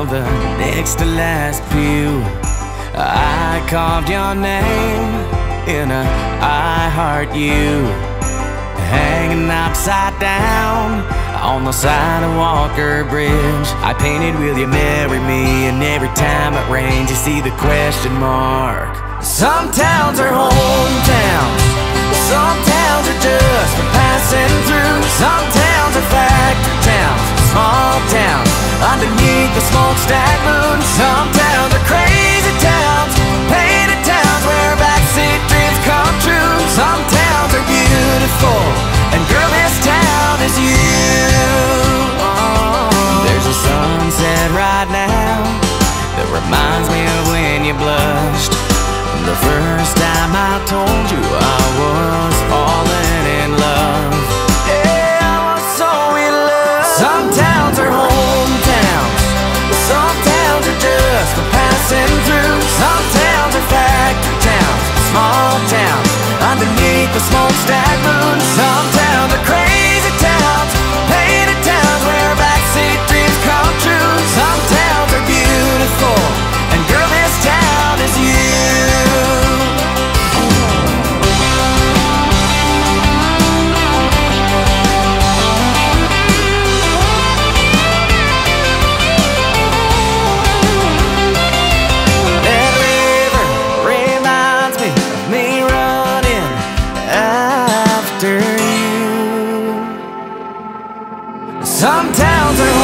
of the next to last pew. I carved your name in a I heart you, hanging upside down on the side of Walker Bridge. I painted Will you marry me? And every time it rains, you see the question mark. Some towns are hometowns, some towns are just for passing through. Some old stag moon Some towns are crazy towns Painted towns where backseat dreams come true. Some towns are beautiful And girl, this town is you. There's a sunset right now That reminds me of when you blushed. The first time I told you I was falling in love. Yeah, I was so in love. Some towns. Some towns are factory towns, small towns, underneath the smokestack. Some towns are